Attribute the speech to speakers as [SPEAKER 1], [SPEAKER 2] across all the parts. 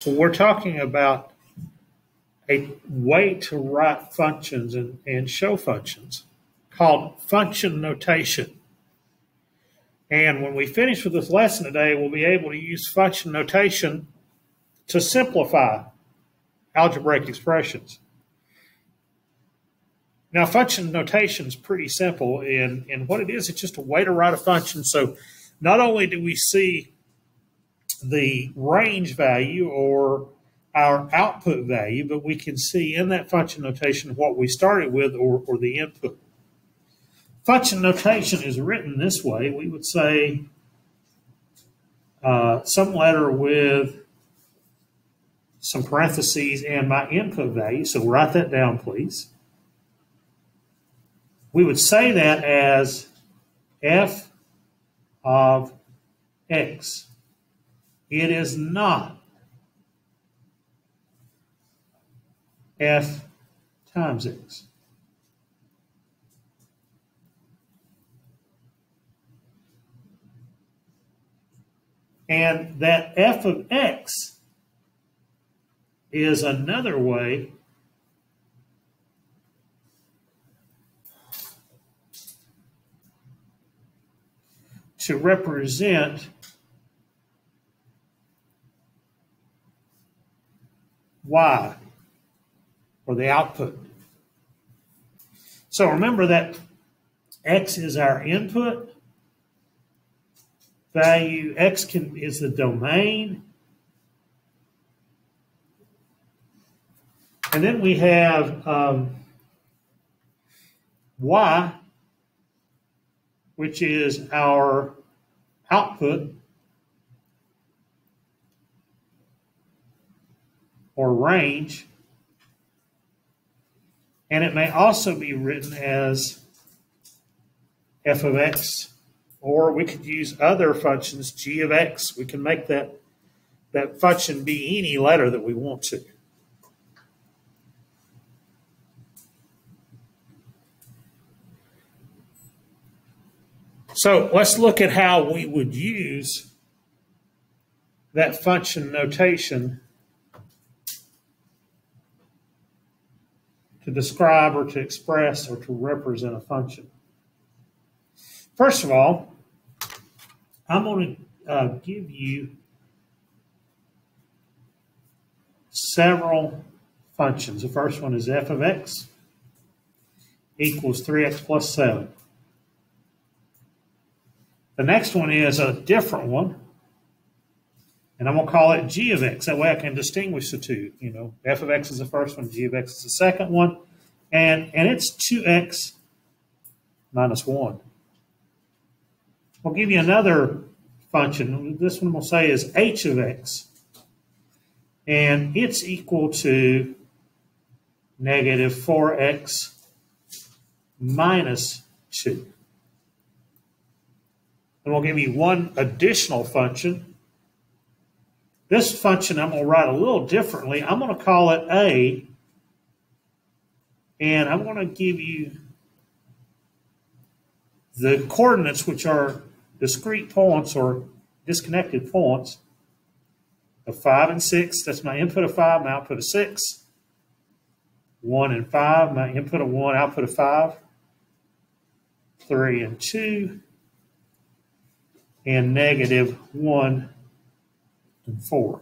[SPEAKER 1] So we're talking about a way to write functions and, and show functions called function notation. And when we finish with this lesson today, we'll be able to use function notation to simplify algebraic expressions. Now, function notation is pretty simple, and, and what it is, it's just a way to write a function. So not only do we see the range value or our output value, but we can see in that function notation what we started with or, or the input. Function notation is written this way. We would say uh, some letter with some parentheses and my input value. So write that down, please. We would say that as f of x. It is not f times x. And that f of x is another way to represent y, or the output. So remember that x is our input, value x can, is the domain, and then we have um, y, which is our output or range. And it may also be written as f of x, or we could use other functions, g of x. We can make that, that function be any letter that we want to. So let's look at how we would use that function notation to describe or to express or to represent a function. First of all, I'm going to uh, give you several functions. The first one is f of x equals 3x plus 7. The next one is a different one, and I'm going to call it g of x. That way I can distinguish the two. You know, f of x is the first one, g of x is the second one, and, and it's 2x minus 1. I'll give you another function. This one we'll say is h of x, and it's equal to negative 4x minus 2. And we'll give you one additional function. This function I'm going to write a little differently. I'm going to call it A, and I'm going to give you the coordinates, which are discrete points or disconnected points of 5 and 6. That's my input of 5, my output of 6. 1 and 5, my input of 1, output of 5. 3 and 2, and negative 1 and 4.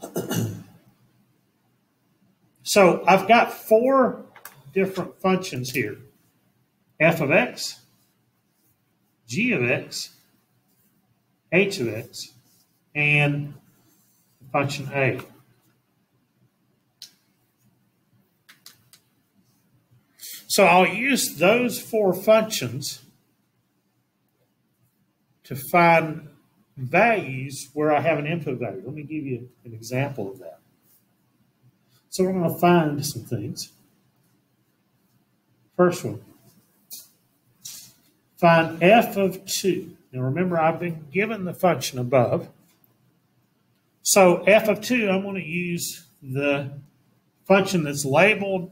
[SPEAKER 1] so I've got four different functions here. f of x, g of x, h of x, and function a. So I'll use those four functions to find values where I have an input value. Let me give you an example of that. So we're going to find some things. First one, find f of 2. Now remember, I've been given the function above. So f of 2, I'm going to use the function that's labeled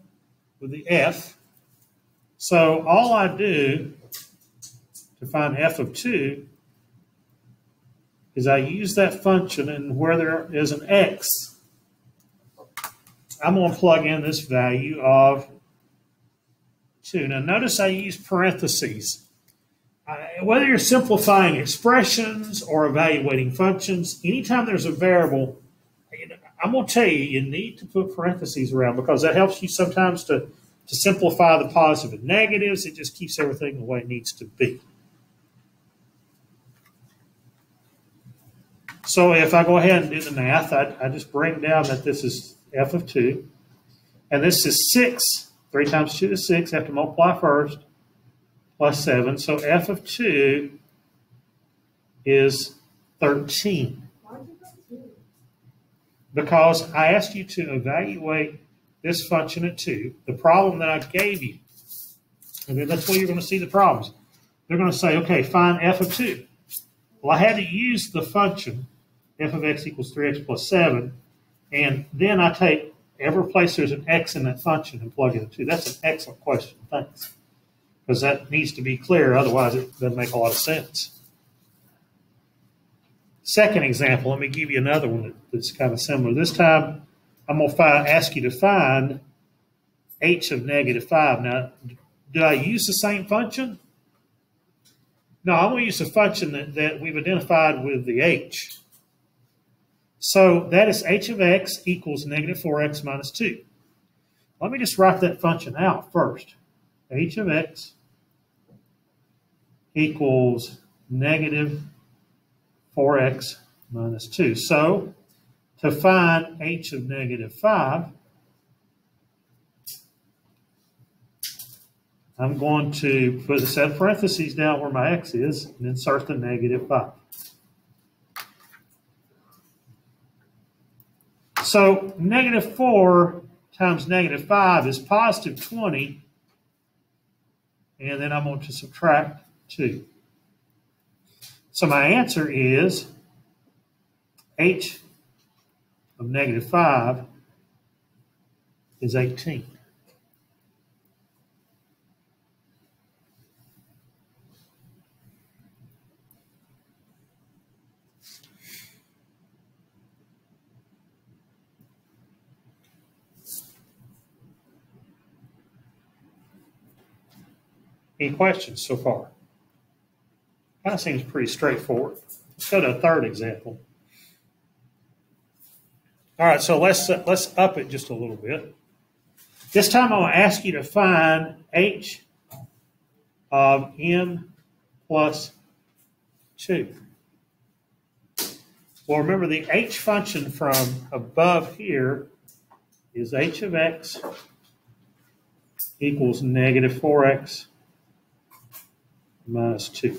[SPEAKER 1] with the f so all I do to find f of 2 is I use that function and where there is an x, I'm going to plug in this value of 2. Now notice I use parentheses. whether you're simplifying expressions or evaluating functions, anytime there's a variable, I'm going to tell you, you need to put parentheses around because that helps you sometimes to, to simplify the positive and negatives. It just keeps everything the way it needs to be. So if I go ahead and do the math, I, I just bring down that this is f of 2. And this is 6. 3 times 2 is 6. I have to multiply first. Plus 7. So f of 2 is 13. Because I asked you to evaluate this function at 2, the problem that I gave you. And then that's where you're going to see the problems. They're going to say, okay, find f of 2. Well, I had to use the function f of x equals 3x plus 7. And then I take every place there's an x in that function and plug in a 2. That's an excellent question. Thanks. Because that needs to be clear. Otherwise, it doesn't make a lot of sense. Second example, let me give you another one that's kind of similar. This time, I'm going to find, ask you to find h of negative 5. Now, do I use the same function? No, I'm going to use a function that, that we've identified with the h. So that is h of x equals negative 4x minus 2. Let me just write that function out first. h of x equals negative 4x minus 2. So to find h of negative 5, I'm going to put a set of parentheses down where my x is and insert the negative 5. So negative 4 times negative 5 is positive 20. And then I'm going to subtract 2. So my answer is h of negative 5 is 18. Any questions so far? Of seems pretty straightforward. Let's go to a third example. All right, so let's uh, let's up it just a little bit. This time I'm going to ask you to find h of m plus 2. Well, remember the h function from above here is h of x equals negative 4x minus 2.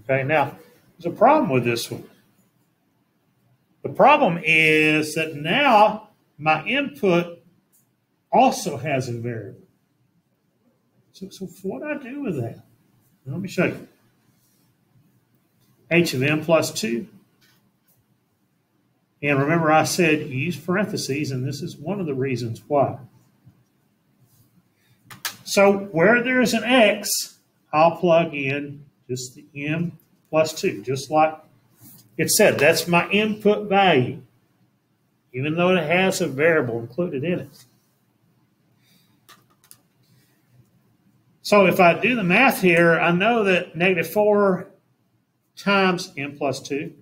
[SPEAKER 1] Okay, now there's a problem with this one. The problem is that now my input also has a variable. So, so what do I do with that? Let me show you. h of m plus 2. And remember I said use parentheses, and this is one of the reasons why. So where there's an x, I'll plug in just the m plus 2, just like it said. That's my input value, even though it has a variable included in it. So if I do the math here, I know that negative 4 times m plus 2,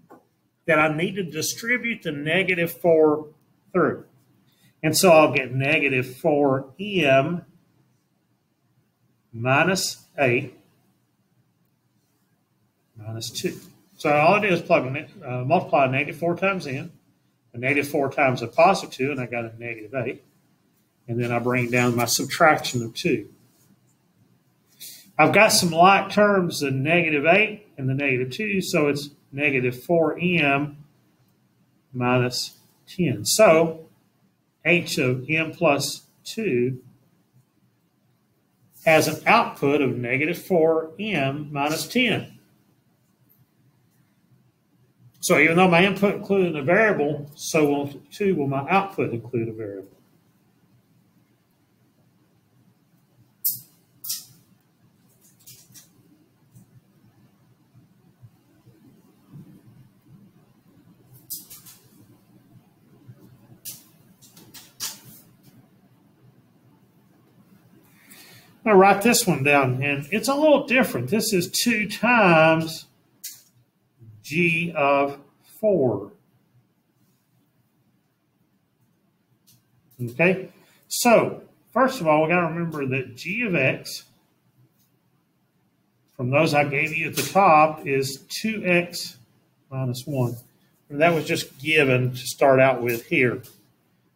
[SPEAKER 1] that I need to distribute the negative 4 through. And so I'll get negative 4m minus 8 minus 2. So all I do is plug uh, multiply negative 4 times n, a negative 4 times a positive 2, and I got a negative 8. And then I bring down my subtraction of 2. I've got some like terms, the negative 8 and the negative 2, so it's negative 4m minus 10. So h of m plus 2 has an output of negative 4m minus 10. So even though my input included a variable, so too will my output include a variable. I'll write this one down, and it's a little different. This is 2 times g of 4. Okay, so first of all, we got to remember that g of x, from those I gave you at the top, is 2x minus 1. And that was just given to start out with here.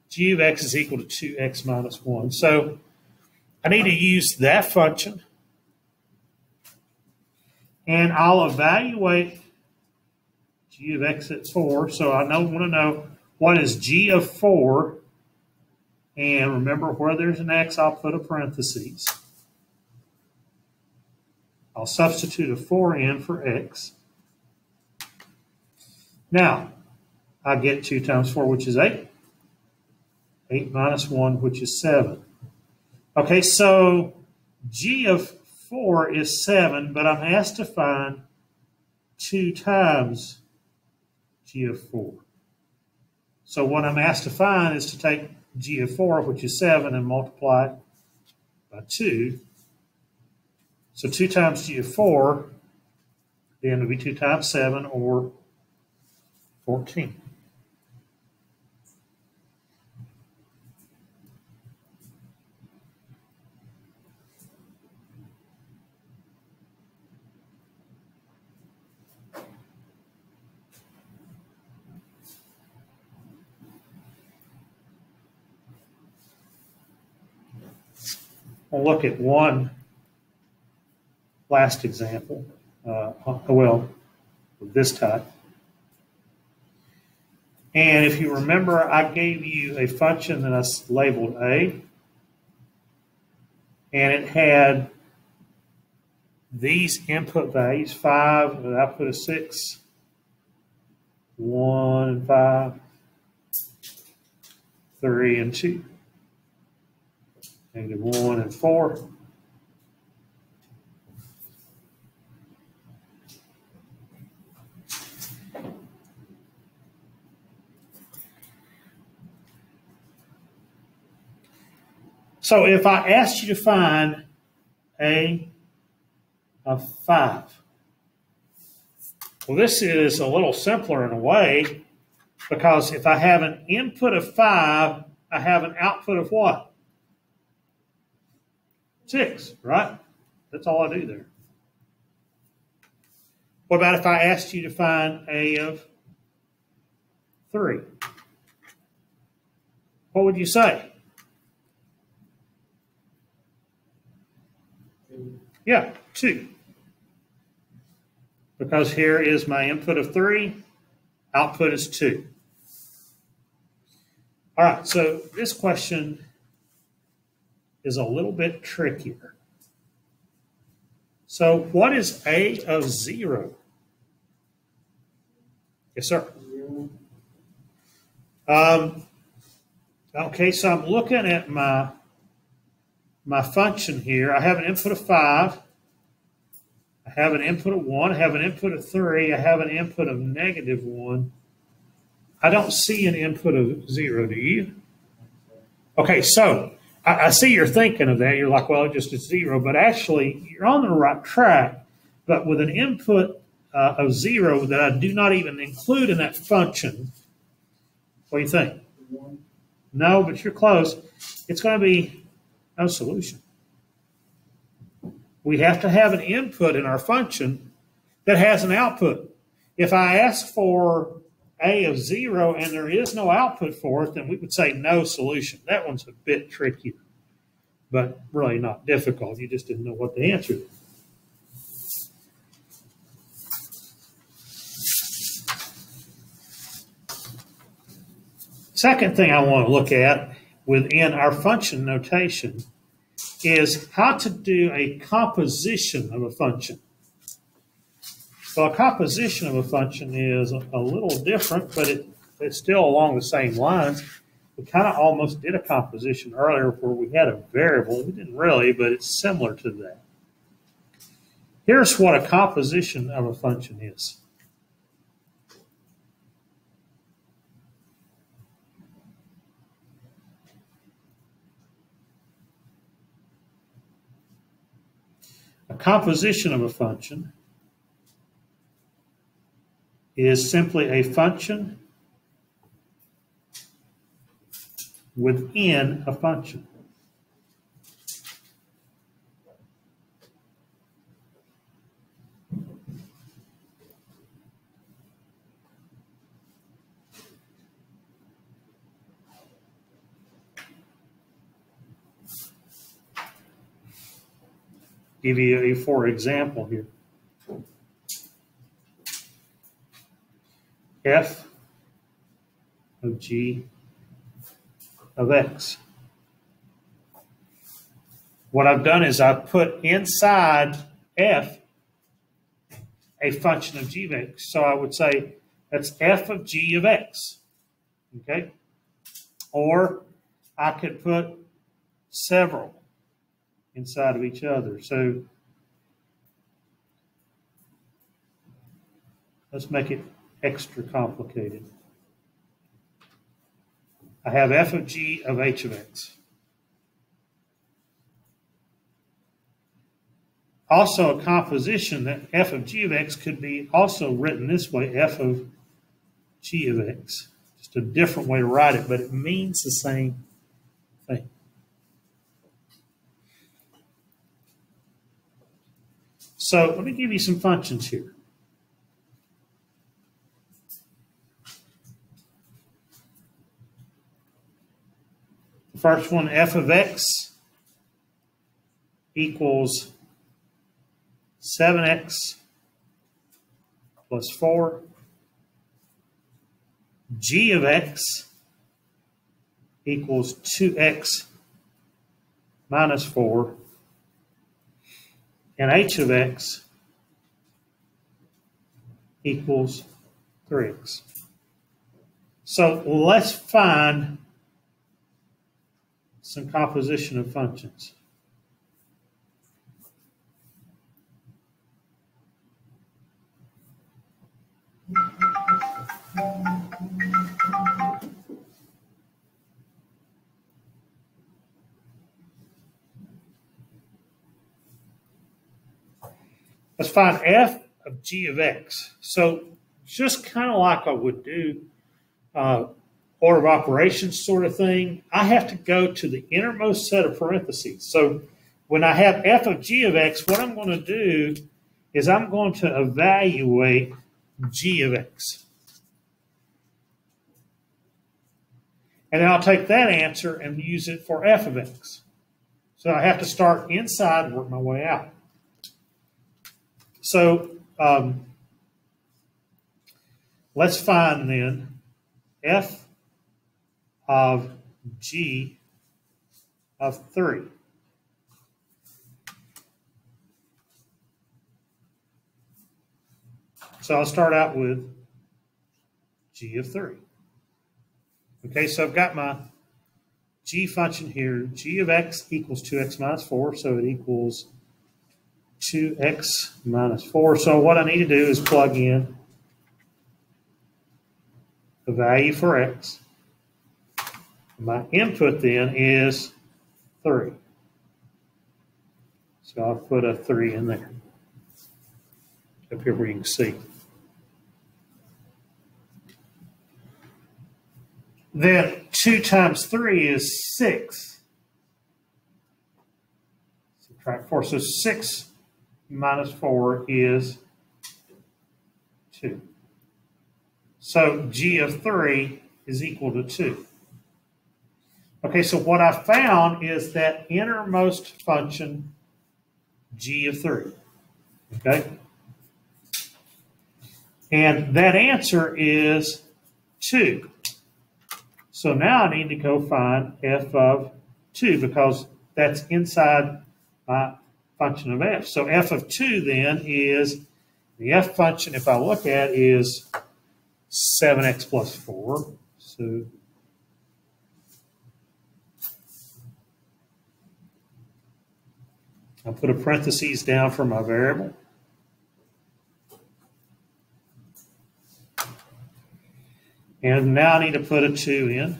[SPEAKER 1] g of x is equal to 2x minus 1. So I need to use that function. And I'll evaluate g of x at 4. So I know, want to know what is g of 4 and remember, where there's an x, I'll put a parentheses. I'll substitute a 4 in for x. Now, I get 2 times 4, which is 8. 8 minus 1, which is 7. Okay, so g of 4 is 7, but I'm asked to find 2 times g of 4. So what I'm asked to find is to take g of 4, which is 7, and multiply it by 2. So 2 times g of 4, then would be 2 times 7, or 14. We'll look at one last example, uh, well, this type. And if you remember, I gave you a function that I labeled A, and it had these input values, 5, the output of 6, 1 and 5, 3 and 2 negative 1 and 4. So if I asked you to find a of 5, well, this is a little simpler in a way because if I have an input of 5, I have an output of what? Six, right? That's all I do there. What about if I asked you to find A of 3? What would you say? Yeah, 2. Because here is my input of 3, output is 2. All right, so this question is a little bit trickier. So what is A of 0? Yes, sir. Um, okay, so I'm looking at my my function here. I have an input of 5. I have an input of 1. I have an input of 3. I have an input of negative 1. I don't see an input of 0, do you? Okay, so I, I see you're thinking of that. You're like, well, it just is zero. But actually, you're on the right track. But with an input uh, of zero that I do not even include in that function, what do you think? No, but you're close. It's going to be no solution. We have to have an input in our function that has an output. If I ask for a of zero and there is no output for it, then we would say no solution. That one's a bit trickier, but really not difficult. You just didn't know what the answer is. Second thing I want to look at within our function notation is how to do a composition of a function. So a composition of a function is a, little different, but it, it's still along the same lines. We kind of almost did a composition earlier where we had a variable. We didn't really, but it's similar to that. Here's what a composition of a function is. A composition of a function is simply a function within a function. Give you a for example here. F of g of x. What I've done is I've put inside f a function of g of x. So I would say that's f of g of x. Okay? Or I could put several inside of each other. So let's make it extra complicated. I have f of g of h of x. Also, a composition that f of g of x could be also written this way, f of g of x. Just a different way to write it, but it means the same thing. So let me give you some functions here. First one, f of x equals 7x plus 4. g of x equals 2x minus 4 and h of x equals 3x. So let's find some composition of functions. Let's find f of g of x. So just kind of like I would do uh, order of operations sort of thing, I have to go to the innermost set of parentheses. So when I have f of g of x, what I'm going to do is I'm going to evaluate g of x. And then I'll take that answer and use it for f of x. So I have to start inside and work my way out. So um, let's find then f of g of 3. So I'll start out with g of 3. Okay, so I've got my g function here. g of x equals 2x minus 4, so it equals 2x minus 4. So what I need to do is plug in the value for x. My input then is 3. So I'll put a 3 in there. Up here where you can see. Then 2 times 3 is 6. Subtract 4. So 6 minus 4 is 2. So g of 3 is equal to 2. Okay, so what I found is that innermost function g of 3. Okay? And that answer is 2. So now I need to go find f of 2 because that's inside my function of f. So f of 2 then is, the f function, if I look at, is 7x plus 4. So I'll put a parentheses down for my variable. And now I need to put a 2 in.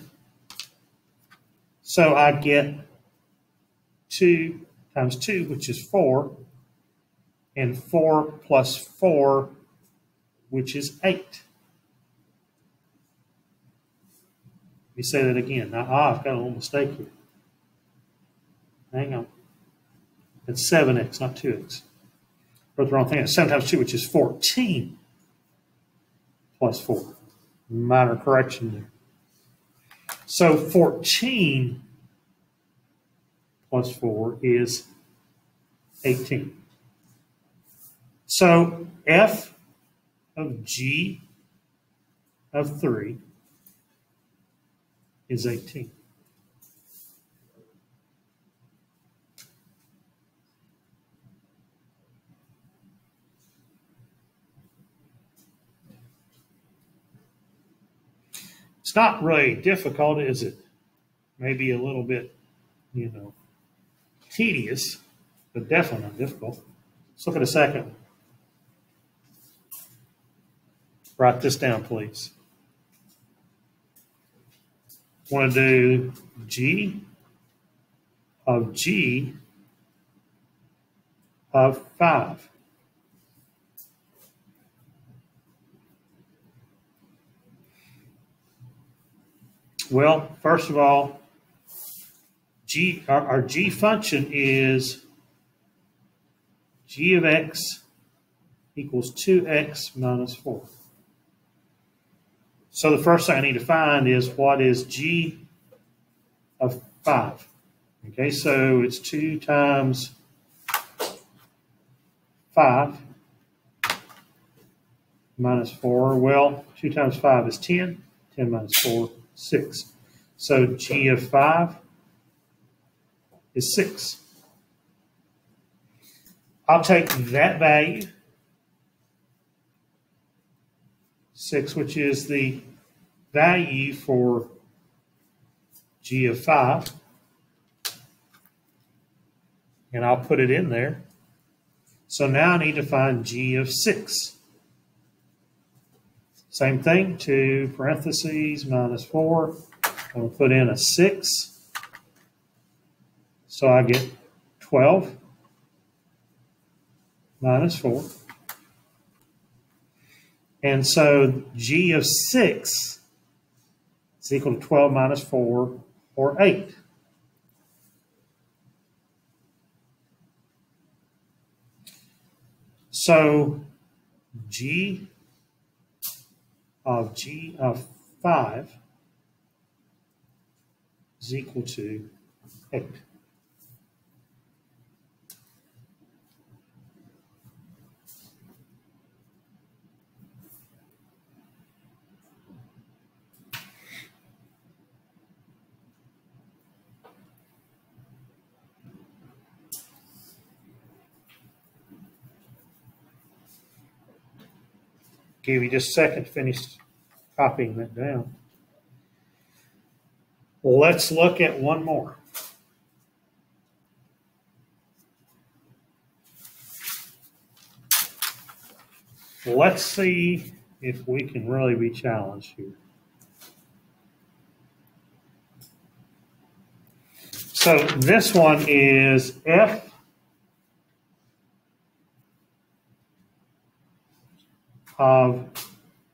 [SPEAKER 1] So I get 2 times 2, which is 4. and 4 plus 4, which is 8. Let me say that again. Now, ah, I've got a little mistake here. Hang on. It's 7x, not 2x. Wrote the wrong thing. It's 7 times 2, which is 14 plus 4. Minor correction there. So 14 plus 4 is 18. So f of g of 3 is 18. It's not really difficult, is it? Maybe a little bit, you know, tedious, but definitely not difficult. Let's look at a second. Write this down, please. Want to do G of G of 5. Well, first of all, G, our, our G function is G of x equals 2x minus 4. So the first thing I need to find is what is G of 5. Okay, so it's 2 times 5 minus 4. Well, 2 times 5 is 10. 10 minus 4 6. So G of 5 is 6. I'll take that value, 6, which is the value for G of 5, and I'll put it in there. So now I need to find G of 6. Same thing, 2 parentheses minus 4. I'm to put in a 6. So I get 12 minus 4. And so g of 6 is equal to 12 minus 4, or 8. So g of g of 5 is equal to 8. Give you just second to finish copying that down. Let's look at one more. Let's see if we can really be challenged here. So this one is F of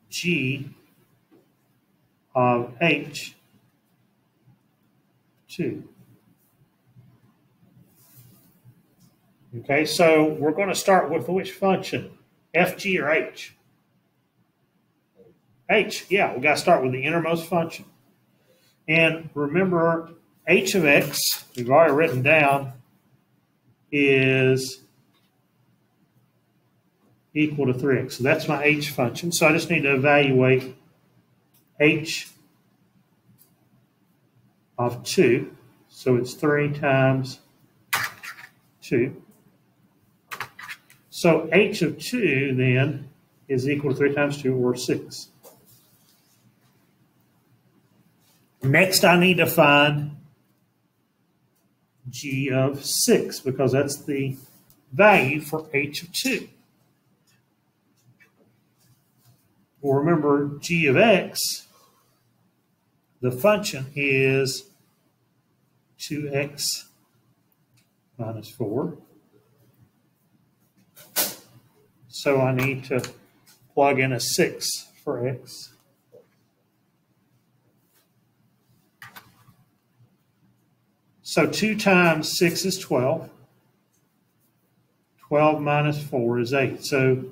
[SPEAKER 1] G of H 2. Okay, so we're going to start with which function? FG or H? H, yeah, we got to start with the innermost function. And remember, h of x, we've already written down, is equal to 3x. So that's my h function. So I just need to evaluate h of 2. So it's 3 times 2. So h of 2 then is equal to 3 times 2 or 6. Next I need to find g of 6 because that's the value for h of 2. Well, remember g of x, the function is 2x minus 4 So I need to plug in a 6 for x. So 2 times 6 is 12. 12 minus 4 is 8. So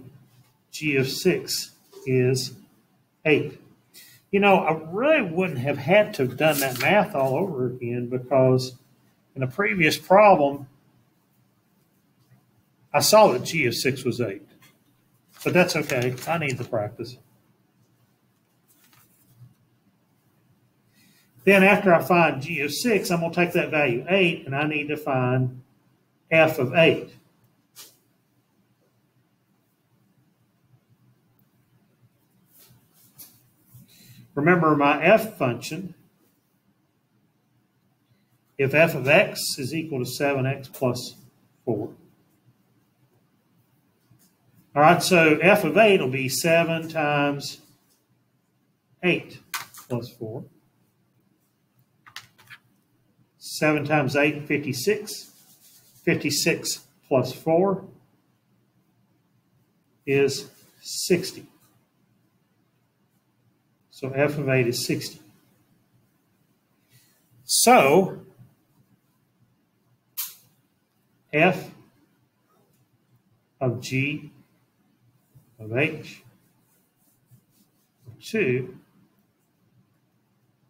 [SPEAKER 1] g of 6 is 8. You know, I really wouldn't have had to have done that math all over again because in a previous problem, I saw that g of 6 was 8. But that's okay. I need the practice. Then after I find g of 6, I'm going to take that value 8, and I need to find f of 8. Remember my f function, if f of x is equal to 7x plus 4, all right, so f of 8 will be 7 times 8 plus 4. 7 times 8, 56. 56 plus 4 is 60. So f of 8 is 60. So, f of g of h of 2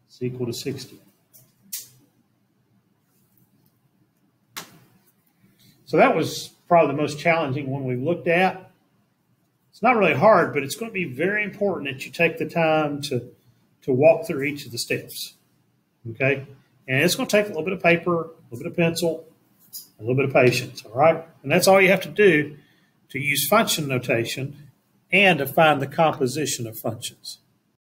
[SPEAKER 1] is equal to 60. So that was probably the most challenging one we've looked at. It's not really hard, but it's going to be very important that you take the time to, to walk through each of the steps. Okay? And it's going to take a little bit of paper, a little bit of pencil, a little bit of patience. All right? And that's all you have to do to use function notation and to find the composition of functions.